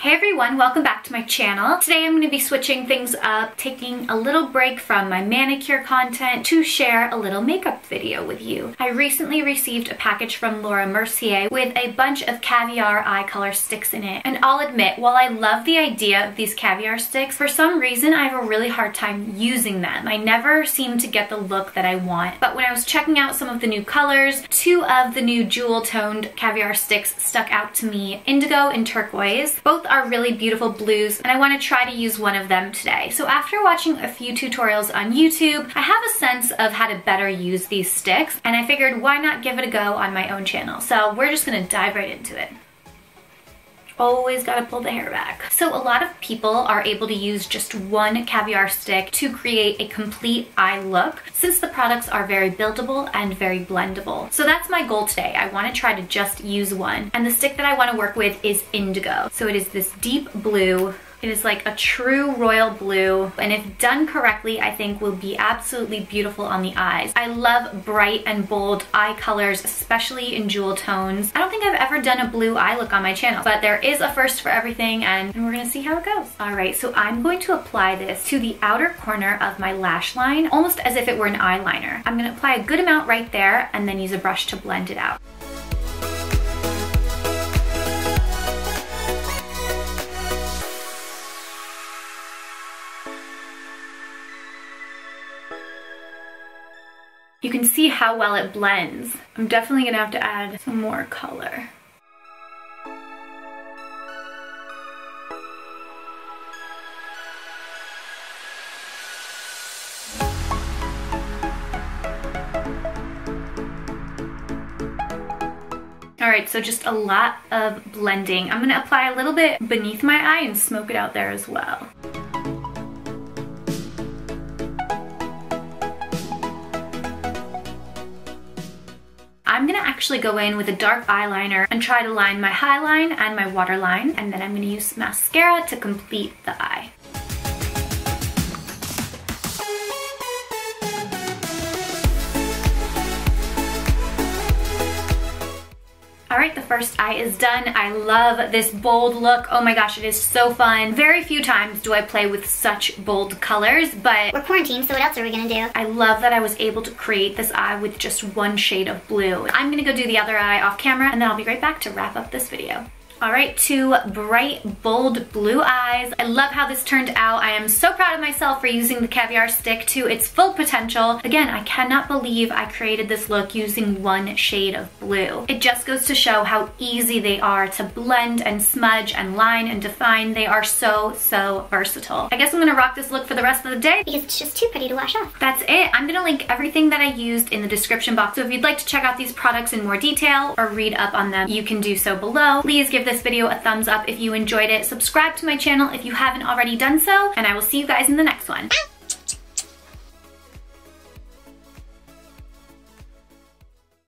Hey everyone, welcome back to my channel. Today I'm going to be switching things up, taking a little break from my manicure content to share a little makeup video with you. I recently received a package from Laura Mercier with a bunch of caviar eye color sticks in it. And I'll admit, while I love the idea of these caviar sticks, for some reason I have a really hard time using them. I never seem to get the look that I want. But when I was checking out some of the new colors, two of the new jewel toned caviar sticks stuck out to me, indigo and turquoise. Both are really beautiful blues and I want to try to use one of them today. So after watching a few tutorials on YouTube, I have a sense of how to better use these sticks and I figured why not give it a go on my own channel. So we're just going to dive right into it always gotta pull the hair back. So a lot of people are able to use just one caviar stick to create a complete eye look since the products are very buildable and very blendable. So that's my goal today. I wanna try to just use one. And the stick that I wanna work with is Indigo. So it is this deep blue it is like a true royal blue and if done correctly I think will be absolutely beautiful on the eyes. I love bright and bold eye colors especially in jewel tones. I don't think I've ever done a blue eye look on my channel but there is a first for everything and, we're gonna see how it goes. Alright so I'm going to apply this to the outer corner of my lash line almost as if it were an eyeliner. I'm gonna apply a good amount right there and then use a brush to blend it out. You can see how well it blends. I'm definitely gonna have to add some more color. All right, so just a lot of blending. I'm gonna apply a little bit beneath my eye and smoke it out there as well. I'm gonna actually go in with a dark eyeliner and try to line my high line and my waterline, and then I'm gonna use mascara to complete the eye. Right, the first eye is done. I love this bold look. Oh my gosh, it is so fun. Very few times do I play with such bold colors, but... We're quarantined, so what else are we gonna do? I love that I was able to create this eye with just one shade of blue. I'm gonna go do the other eye off camera, and then I'll be right back to wrap up this video. All right, two bright, bold blue eyes. I love how this turned out. I am so proud of myself for using the caviar stick to its full potential. Again, I cannot believe I created this look using one shade of blue. It just goes to show how easy they are to blend and smudge and line and define. They are so, so versatile. I guess I'm gonna rock this look for the rest of the day. Because it's just too pretty to wash off. That's it. I'm gonna link everything that I used in the description box. So if you'd like to check out these products in more detail or read up on them, you can do so below. Please give this video a thumbs up if you enjoyed it. Subscribe to my channel if you haven't already done so, and I will see you guys in the next one.